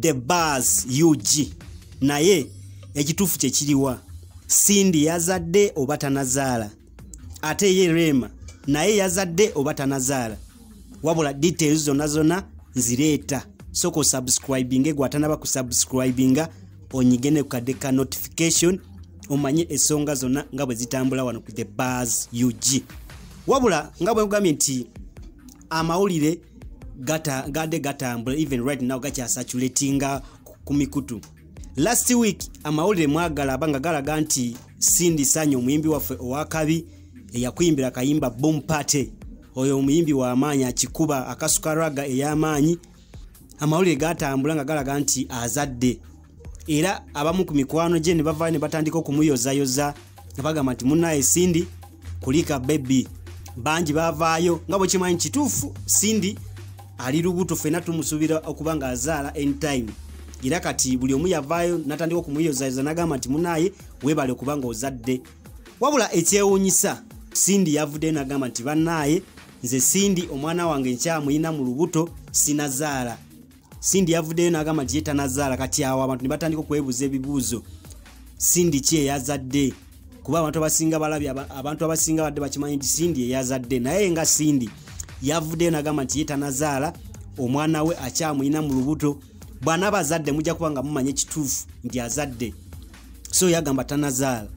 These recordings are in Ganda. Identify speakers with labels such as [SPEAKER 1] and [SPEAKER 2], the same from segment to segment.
[SPEAKER 1] the bars ug naye ekituufu kyekiriwa sindi yazadde oba tanazaala? Ate ye rema naye yazadde oba tanazaala? Wabula details zonna zonna nzireeta. Soka osubscribinge gwatanaba kusubscribinga onyigene ku kadde ka notification omanye ensonga zonna nga bwe zitambula wano ku the bars ug wabula nga bwe kugambye nti amawulire gadde gatambula even right now gakyasatulatinga ku mikutu. Last week amawulire mwagala aba nga galaga nti sindi sanya omuyimbi waffe owakabi eyakuyimbira kayimba bompate. Oyo omuyimbi w'amaanyi akikuba akasuka raga ey'amaanyi. Amawulire gatambula nga galaga nti azadde. Era abamu ku mikwano gye ne bavaayo ne batandika okumuyozayoza nga bagamba nti munaye sindi kulika bebi bangi bavaayo nga bwe kimanyi kituufu sindi ali lubuto fena tumusuubira okuba nga azaala anytime. Era kati buli omu yavaayo natandika okumuyozayoza nagamba nti munaye webale okuba nga ozadde. Wabula ekyewuunyisa sindi yavuddeyo nagamba nti bannaaye nze sindi omwana wange nkyamuyina mu lubuto sinazaala. Sindi yavuddeyo nagamba nti ye tanazaala kati awo abantu ne batandika okwebuuza ebibuuzo. Sindi ki eyazadde? Kuba abantu abasinga balabye abantu abasinga badde bakimanyi nti sindi eyazadde naye nga sindi yavuddeyo nagamba nti ye tanazaala omwana we akyamuyina mu lubuto. Bw'anaaba azadde mujja kuba nga mumanye ekituufu nti azadde. So yagamba tanazaala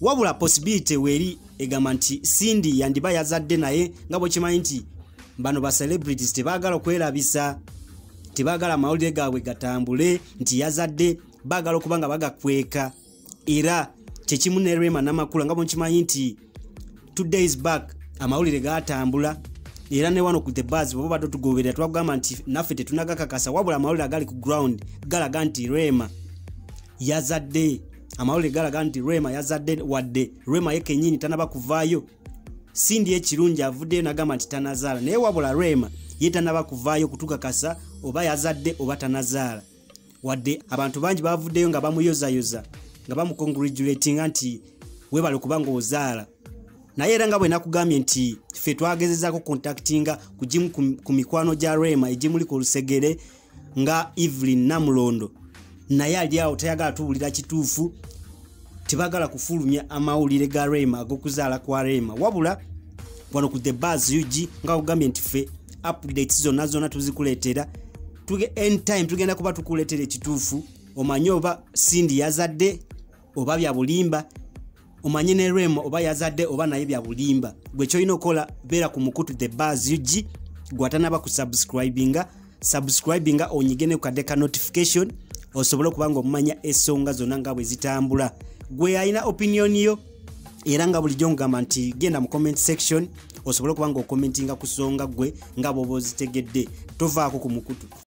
[SPEAKER 1] wabula possibility weeri egamba nti sindi yandiba yazadde naye nga bwekimanyi nti bano ba celebrities tebaagala okwerabisa tebaagala amawulire gaabwe gatambule nti yazadde baagala okuba nga bagakweka. Era kyekimu ne rema namakula nga bwekimanyi nti two days back amawulire gatambula era ne wano ku the bas baba badde tugoberera twagamba nti naffe tetunagakakasa wabula amawulire agali ku ground galaga nti rema yazadde amawulire galaga nti rema yazadde wadde rema ye kenyini tanaba kuvaayo. Sindi ekirungi avuddeyo nagamba nti tanazaala. Naye wabula rema ye tanaba kuvaayo kutukakasa oba yazadde oba tanazaala. Wadde abantu bangi bavuddeyo nga bamuyozayoza nga bamukongratulatinga nti webale okuba nga ozaala naye era nga bwe nakugambye nti ffe twagezezaako contactinga ku gimu ku mikwano gya rema egimuli ku lusegere nga evelyn namulondo. Naye ali awo tayagala tuwulira kituufu tebagala kufulumya amawulire ga rema ag'okuzaala kwa rema. Wabula wano ku the bas ug nga kugambye nti ffe updates zonna zonna tuzikuleetera anytime tugenda kuba tukuleetera ekituufu omanye oba sindi yazadde oba bya bulimba omanye ne rema oba yazadde oba naye bya bulimba. Gwe kyolina okukola beera ku mukutu the bas ug gwatanaba ku subscribinga subscribinga onyigene ku kadde ka notification osobole okuba nga omumanya ensonga zonna nga bwe zitambula. Gwe alina opinion yo era nga bulijjo ngamba nti genda mu comment section osobole okuba nga okomentinga ku nsonga gwe nga bwoba ozitegedde. Tovaako ku mukutu